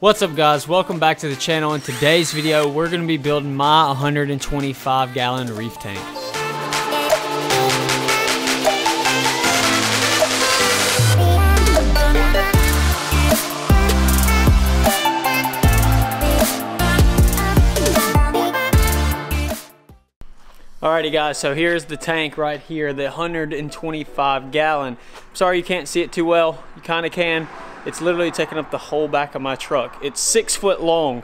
What's up guys, welcome back to the channel. In today's video, we're gonna be building my 125 gallon reef tank. Alrighty guys, so here's the tank right here, the 125 gallon. Sorry you can't see it too well, you kinda can. It's literally taking up the whole back of my truck. It's six foot long,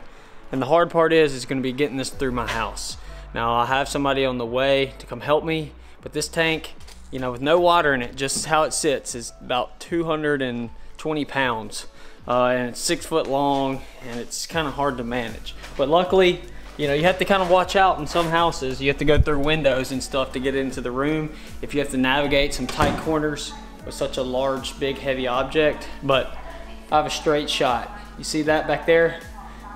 and the hard part is, it's gonna be getting this through my house. Now I have somebody on the way to come help me, but this tank, you know, with no water in it, just how it sits is about 220 pounds. Uh, and it's six foot long, and it's kind of hard to manage. But luckily, you know, you have to kind of watch out in some houses. You have to go through windows and stuff to get into the room. If you have to navigate some tight corners with such a large, big, heavy object. But I have a straight shot. You see that back there?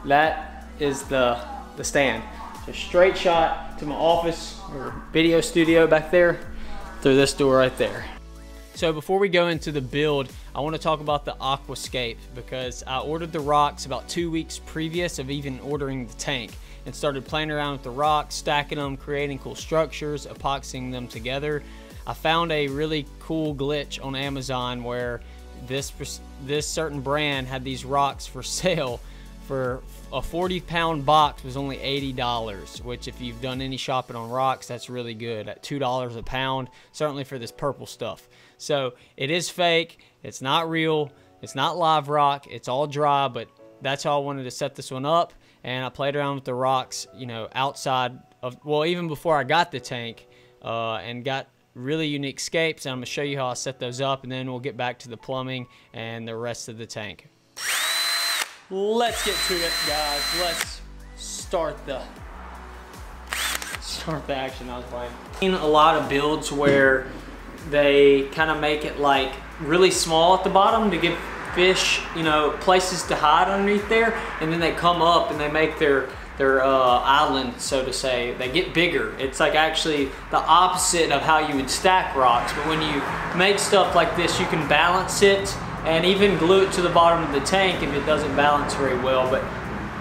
That is the, the stand. So straight shot to my office or video studio back there through this door right there. So before we go into the build, I want to talk about the Aquascape because I ordered the rocks about two weeks previous of even ordering the tank and started playing around with the rocks, stacking them, creating cool structures, epoxying them together. I found a really cool glitch on Amazon where this this certain brand had these rocks for sale for a 40 pound box was only $80 which if you've done any shopping on rocks that's really good at $2 a pound certainly for this purple stuff. So it is fake it's not real it's not live rock it's all dry but that's how I wanted to set this one up and I played around with the rocks, you know, outside of, well, even before I got the tank uh, and got really unique scapes. And I'm gonna show you how I set those up and then we'll get back to the plumbing and the rest of the tank. Let's get to it, guys. Let's start the start the action I was playing. Seen a lot of builds where they kind of make it like really small at the bottom to give fish, you know, places to hide underneath there, and then they come up and they make their their uh, island, so to say. They get bigger. It's like actually the opposite of how you would stack rocks. But when you make stuff like this, you can balance it and even glue it to the bottom of the tank if it doesn't balance very well. But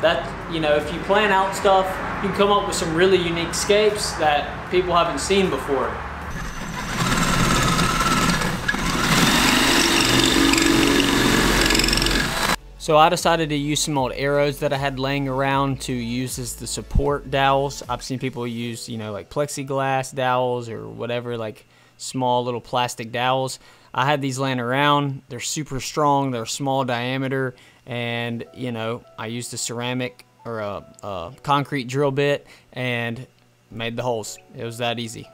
that, you know, if you plan out stuff, you can come up with some really unique scapes that people haven't seen before. So I decided to use some old arrows that I had laying around to use as the support dowels. I've seen people use, you know, like plexiglass dowels or whatever, like small little plastic dowels. I had these laying around. They're super strong. They're small diameter. And, you know, I used a ceramic or a, a concrete drill bit and made the holes. It was that easy.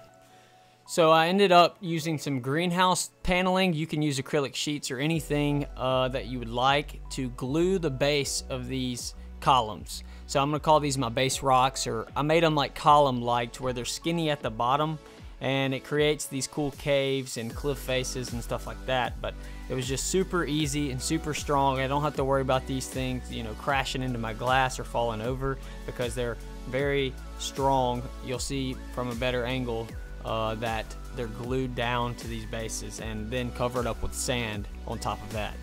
So I ended up using some greenhouse paneling. You can use acrylic sheets or anything uh, that you would like to glue the base of these columns. So I'm gonna call these my base rocks or I made them like column-like to where they're skinny at the bottom and it creates these cool caves and cliff faces and stuff like that. But it was just super easy and super strong. I don't have to worry about these things, you know, crashing into my glass or falling over because they're very strong. You'll see from a better angle uh, that they're glued down to these bases and then covered up with sand on top of that.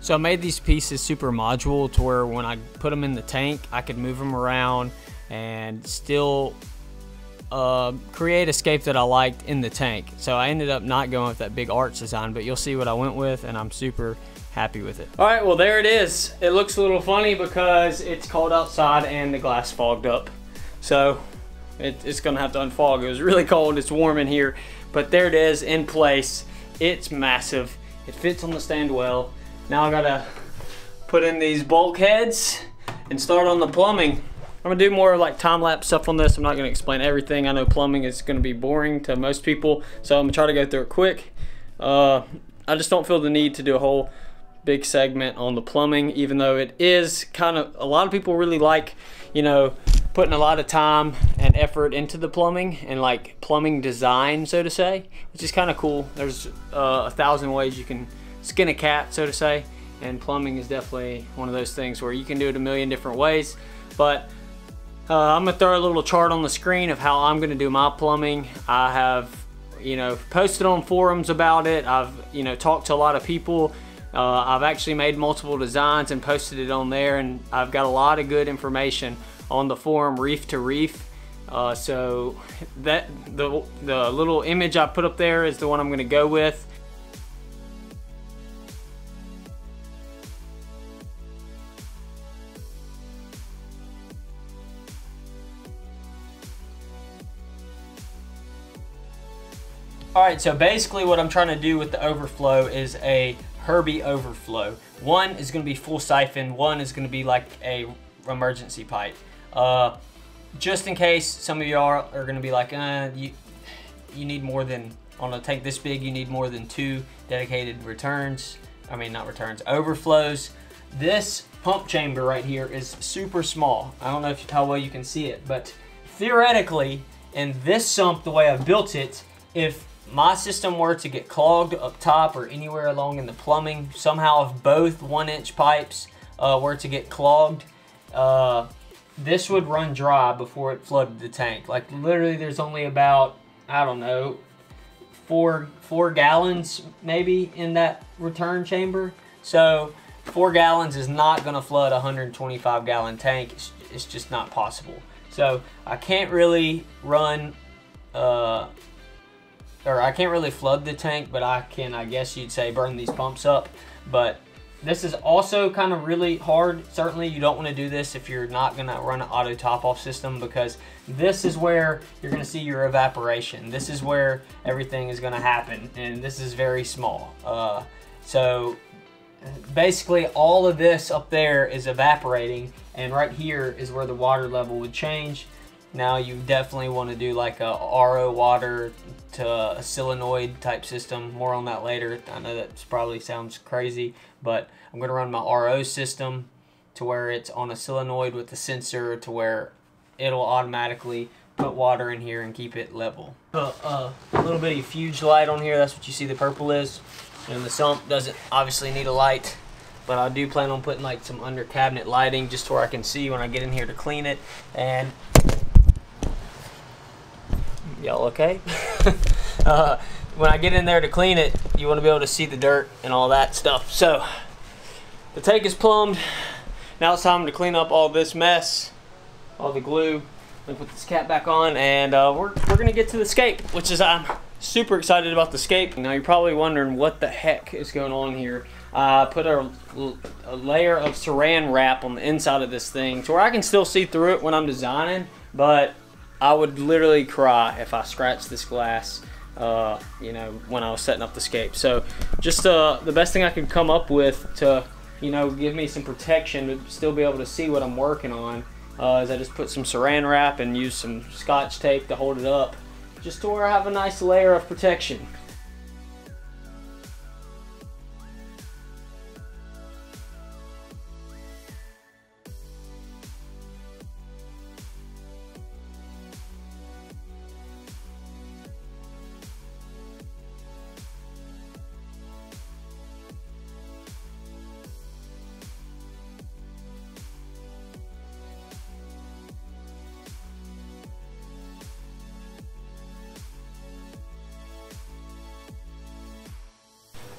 So I made these pieces super modular to where when I put them in the tank, I could move them around and still uh, create a scape that I liked in the tank. So I ended up not going with that big arch design, but you'll see what I went with and I'm super happy with it. All right, well there it is. It looks a little funny because it's cold outside and the glass fogged up. So it, it's gonna have to unfog. It was really cold, it's warm in here, but there it is in place. It's massive. It fits on the stand well. Now I gotta put in these bulkheads and start on the plumbing. I'm gonna do more like time-lapse stuff on this. I'm not gonna explain everything. I know plumbing is gonna be boring to most people, so I'm gonna try to go through it quick. Uh, I just don't feel the need to do a whole big segment on the plumbing, even though it is kind of, a lot of people really like, you know, putting a lot of time and effort into the plumbing and like plumbing design, so to say, which is kind of cool. There's uh, a thousand ways you can skin a cat, so to say, and plumbing is definitely one of those things where you can do it a million different ways. But uh, I'm gonna throw a little chart on the screen of how I'm gonna do my plumbing. I have, you know, posted on forums about it. I've, you know, talked to a lot of people Uh, I've actually made multiple designs and posted it on there, and I've got a lot of good information on the forum Reef to Reef. Uh, so that the the little image I put up there is the one I'm going to go with. All right, so basically what I'm trying to do with the overflow is a Herbie overflow. One is going to be full siphon. One is going to be like a emergency pipe. Uh, just in case some of y'all are going to be like, uh, you, you need more than, on a tank this big, you need more than two dedicated returns. I mean, not returns, overflows. This pump chamber right here is super small. I don't know if, how well you can see it, but theoretically, in this sump, the way I built it, if my system were to get clogged up top or anywhere along in the plumbing, somehow if both one inch pipes uh, were to get clogged, uh, this would run dry before it flooded the tank. Like literally there's only about, I don't know, four, four gallons maybe in that return chamber. So four gallons is not gonna flood a 125 gallon tank. It's, it's just not possible. So I can't really run uh, or I can't really flood the tank, but I can, I guess you'd say, burn these pumps up. But this is also kind of really hard. Certainly you don't want to do this if you're not going to run an auto top off system because this is where you're going to see your evaporation. This is where everything is going to happen and this is very small. Uh, so basically all of this up there is evaporating and right here is where the water level would change. Now you definitely want to do like a RO water to a solenoid type system. More on that later. I know that probably sounds crazy, but I'm going to run my RO system to where it's on a solenoid with a sensor to where it'll automatically put water in here and keep it level. Uh, uh, a little bitty fuge light on here, that's what you see the purple is. And the sump doesn't obviously need a light, but I do plan on putting like some under cabinet lighting just where I can see when I get in here to clean it. And y'all okay? uh, when I get in there to clean it, you want to be able to see the dirt and all that stuff. So the tank is plumbed. Now it's time to clean up all this mess, all the glue. Let me put this cap back on and uh, we're, we're gonna get to the scape, which is I'm super excited about the scape. Now you're probably wondering what the heck is going on here. I uh, put a, a layer of saran wrap on the inside of this thing to where I can still see through it when I'm designing, but I would literally cry if I scratched this glass, uh, you know, when I was setting up the scape. So just uh, the best thing I could come up with to, you know, give me some protection to still be able to see what I'm working on uh, is I just put some saran wrap and use some scotch tape to hold it up just to where I have a nice layer of protection.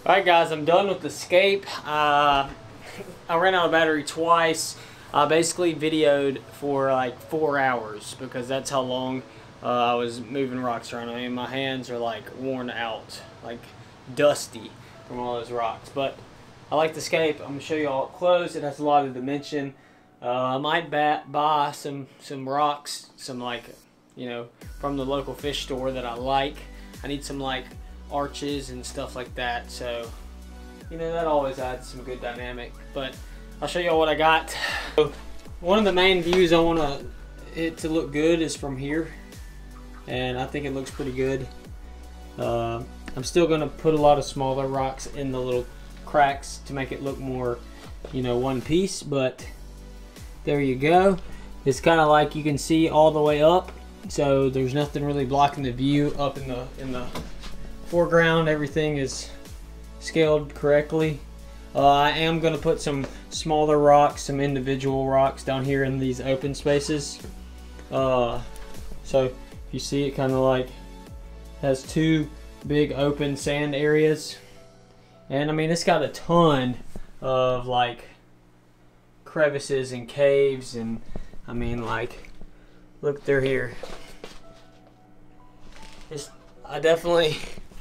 Alright guys, I'm done with the Scape. Uh, I ran out of battery twice. I basically videoed for like four hours because that's how long uh, I was moving rocks around. I mean, my hands are like worn out, like dusty from all those rocks. But I like the Scape. I'm going to show you all close. It has a lot of dimension. Uh, I might bat, buy some, some rocks, some like, you know, from the local fish store that I like. I need some like arches and stuff like that. So, you know, that always adds some good dynamic. But I'll show you all what I got. So, one of the main views I want it to look good is from here. And I think it looks pretty good. Uh, I'm still going to put a lot of smaller rocks in the little cracks to make it look more, you know, one piece. But there you go. It's kind of like you can see all the way up. So there's nothing really blocking the view up in the in the foreground, everything is scaled correctly. Uh, I am going to put some smaller rocks, some individual rocks down here in these open spaces. Uh, so you see it kind of like has two big open sand areas And I mean, it's got a ton of like crevices and caves, and I mean, like, look through here. It's, I definitely,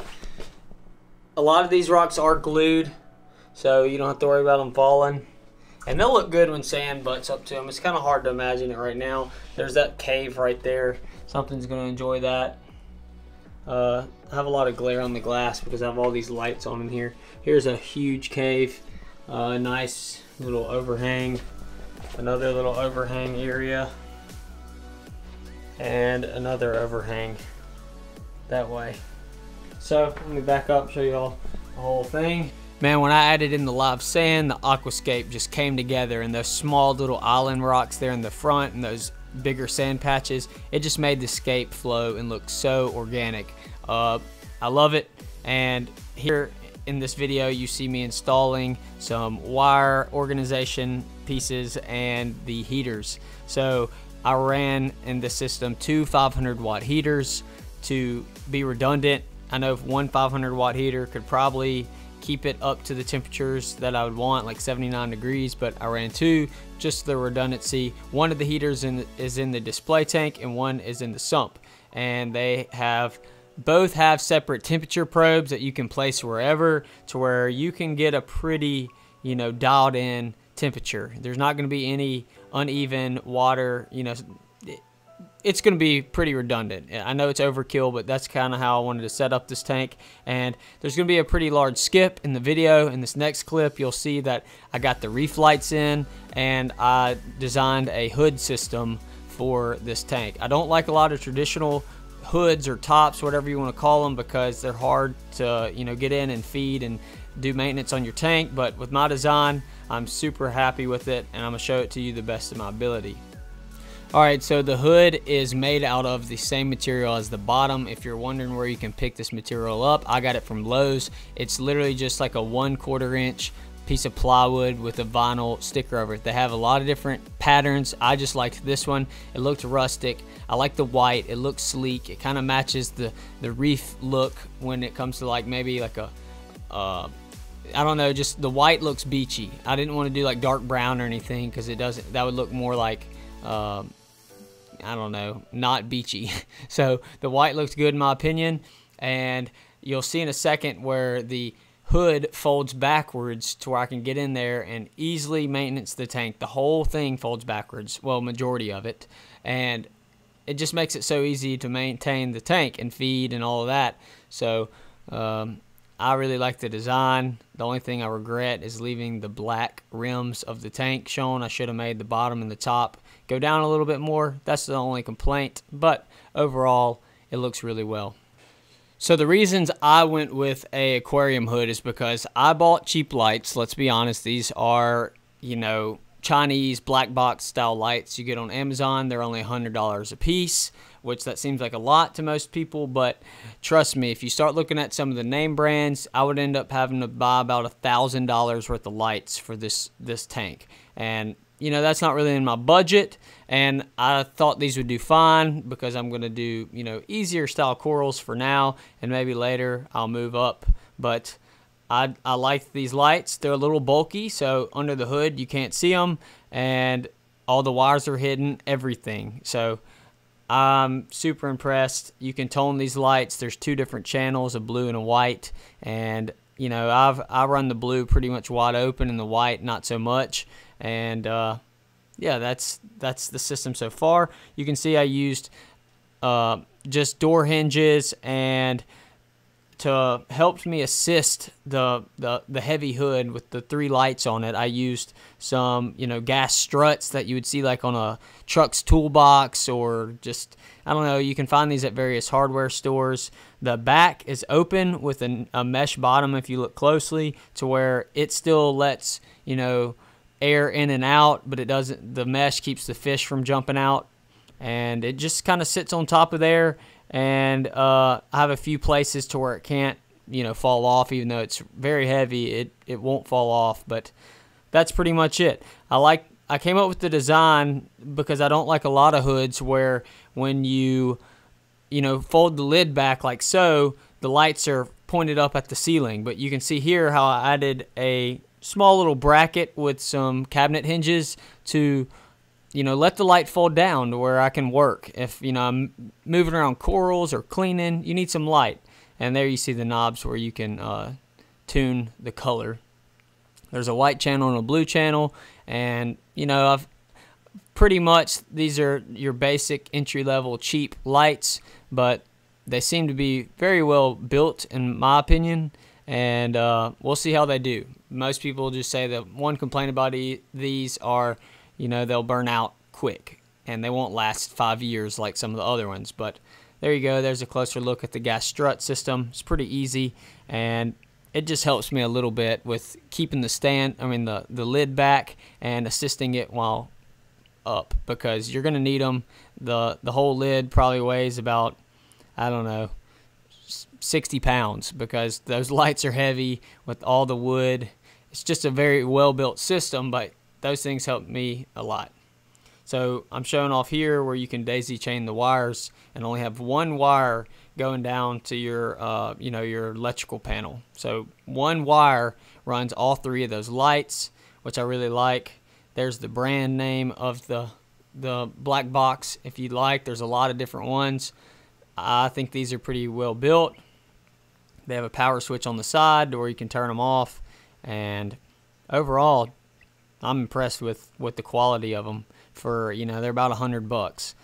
a lot of these rocks are glued, so you don't have to worry about them falling. And they'll look good when sand butts up to them. It's kind of hard to imagine it right now. There's that cave right there. Something's going to enjoy that. Uh, I have a lot of glare on the glass because I have all these lights on in here. Here's a huge cave, a uh, nice little overhang, another little overhang area, and another overhang that way. So let me back up, show you all the whole thing. Man, when I added in the live sand, the aquascape just came together and those small little island rocks there in the front and those bigger sand patches, it just made the scape flow and look so organic. Uh, I love it. And here in this video, you see me installing some wire organization pieces and the heaters. So I ran in the system two 500 watt heaters to be redundant. I know one 500 watt heater could probably keep it up to the temperatures that I would want, like 79 degrees, but I ran two just the redundancy. One of the heaters in, is in the display tank and one is in the sump. And they have both have separate temperature probes that you can place wherever to where you can get a pretty, you know, dialed in temperature. There's not going to be any uneven water, you know, it's going to be pretty redundant. I know it's overkill, but that's kind of how I wanted to set up this tank. And there's going to be a pretty large skip in the video. In this next clip, you'll see that I got the reef lights in and I designed a hood system for this tank. I don't like a lot of traditional hoods or tops, whatever you want to call them, because they're hard to you know get in and feed and do maintenance on your tank. But with my design, I'm super happy with it, and I'm gonna show it to you the best of my ability. Alright, so the hood is made out of the same material as the bottom. If you're wondering where you can pick this material up, I got it from Lowe's. It's literally just like a one quarter inch piece of plywood with a vinyl sticker over it. They have a lot of different patterns. I just liked this one. It looked rustic. I like the white. It looks sleek. It kind of matches the, the reef look when it comes to like maybe like a, uh, I don't know, just the white looks beachy. I didn't want to do like dark brown or anything because it doesn't, that would look more like, uh, I don't know, not beachy. so the white looks good in my opinion. And you'll see in a second where the hood folds backwards to where I can get in there and easily maintenance the tank. The whole thing folds backwards, well, majority of it. And it just makes it so easy to maintain the tank and feed and all of that. So um, I really like the design. The only thing I regret is leaving the black rims of the tank shown. I should have made the bottom and the top go down a little bit more. That's the only complaint. But overall, it looks really well. So the reasons I went with a aquarium hood is because I bought cheap lights. Let's be honest, these are, you know, Chinese black box style lights you get on Amazon. They're only $100 a piece, which that seems like a lot to most people, but trust me, if you start looking at some of the name brands, I would end up having to buy about a $1,000 worth of lights for this this tank. And you know, that's not really in my budget. And I thought these would do fine because I'm going to do, you know, easier style corals for now. And maybe later I'll move up. But I, I like these lights. They're a little bulky, so under the hood you can't see them. And all the wires are hidden, everything. So I'm super impressed. You can tone these lights. There's two different channels, a blue and a white. And you know, I've I run the blue pretty much wide open and the white not so much and uh, yeah, that's that's the system so far. You can see I used uh, just door hinges and to help me assist the, the the heavy hood with the three lights on it, I used some you know gas struts that you would see like on a truck's toolbox or just I don't know. You can find these at various hardware stores. The back is open with a, a mesh bottom if you look closely, to where it still lets you know air in and out, but it doesn't. The mesh keeps the fish from jumping out, and it just kind of sits on top of there. And uh, I have a few places to where it can't, you know, fall off. Even though it's very heavy, it it won't fall off. But that's pretty much it. I like. I came up with the design because I don't like a lot of hoods where when you, you know, fold the lid back like so, the lights are pointed up at the ceiling. But you can see here how I added a small little bracket with some cabinet hinges to you know, let the light fall down to where I can work. If, you know, I'm moving around corals or cleaning, you need some light. And there you see the knobs where you can uh, tune the color. There's a white channel and a blue channel. And, you know, I've pretty much these are your basic entry level cheap lights, but they seem to be very well built in my opinion. And uh, we'll see how they do. Most people just say that one complaint about e these are you know, they'll burn out quick and they won't last five years like some of the other ones. But there you go. There's a closer look at the gas strut system. It's pretty easy and it just helps me a little bit with keeping the stand, I mean the, the lid back and assisting it while up because you're going to need them. The, the whole lid probably weighs about, I don't know, 60 pounds because those lights are heavy with all the wood. It's just a very well built system, but those things help me a lot. So I'm showing off here where you can daisy chain the wires and only have one wire going down to your, uh, you know, your electrical panel. So one wire runs all three of those lights, which I really like. There's the brand name of the the black box if you like. There's a lot of different ones. I think these are pretty well built. They have a power switch on the side where you can turn them off. And overall, I'm impressed with with the quality of them. For you know, they're about a hundred bucks.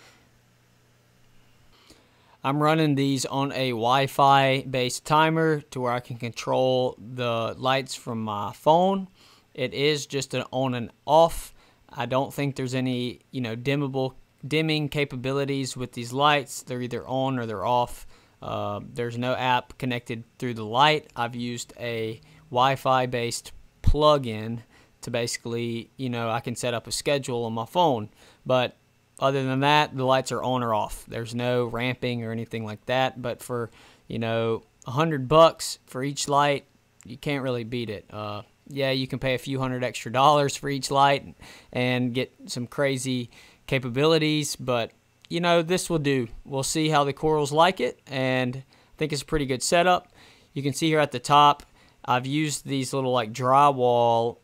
I'm running these on a Wi-Fi based timer to where I can control the lights from my phone. It is just an on and off. I don't think there's any you know dimmable dimming capabilities with these lights. They're either on or they're off. Uh, there's no app connected through the light. I've used a Wi-Fi based plug-in to basically, you know, I can set up a schedule on my phone. But other than that, the lights are on or off. There's no ramping or anything like that. But for, you know, a hundred bucks for each light, you can't really beat it. Uh, yeah, you can pay a few hundred extra dollars for each light and get some crazy capabilities, but you know, this will do. We'll see how the corals like it, and I think it's a pretty good setup. You can see here at the top, I've used these little like drywall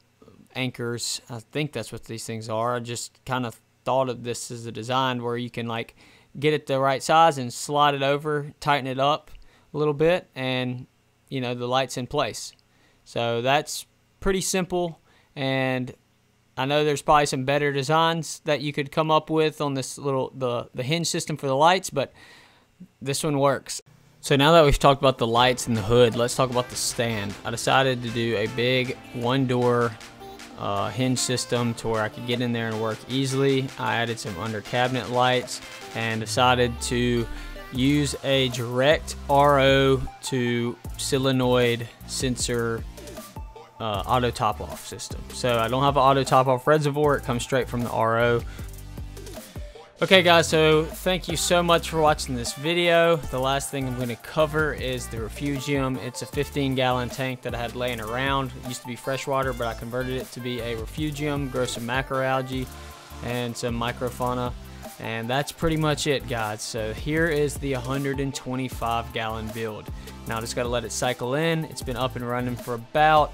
anchors. I think that's what these things are. I just kind of thought of this as a design where you can like get it the right size and slide it over, tighten it up a little bit, and you know the light's in place. So that's pretty simple, and I know there's probably some better designs that you could come up with on this little the the hinge system for the lights, but this one works. So now that we've talked about the lights and the hood, let's talk about the stand. I decided to do a big one door uh, hinge system to where I could get in there and work easily. I added some under cabinet lights and decided to use a direct RO to solenoid sensor uh, auto top off system. So I don't have an auto top off reservoir, it comes straight from the RO. Okay guys, so thank you so much for watching this video. The last thing I'm going to cover is the Refugium. It's a 15 gallon tank that I had laying around. It used to be freshwater, but I converted it to be a Refugium, grow some macroalgae and some microfauna. And that's pretty much it guys. So here is the 125 gallon build. Now I just got to let it cycle in. It's been up and running for about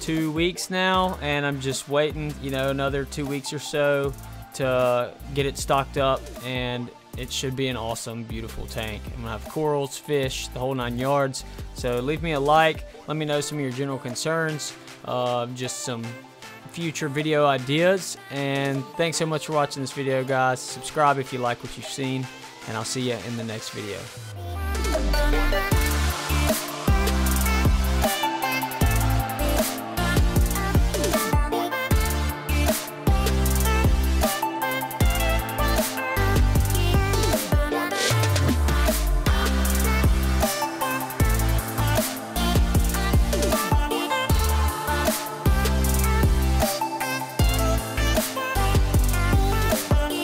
two weeks now and I'm just waiting, you know, another two weeks or so to get it stocked up and it should be an awesome, beautiful tank. I'm gonna have corals, fish, the whole nine yards. So leave me a like. Let me know some of your general concerns, uh, just some future video ideas. And thanks so much for watching this video, guys. Subscribe if you like what you've seen, and I'll see you in the next video.